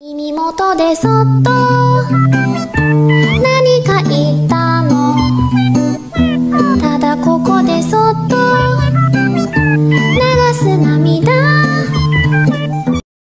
耳元でそっと。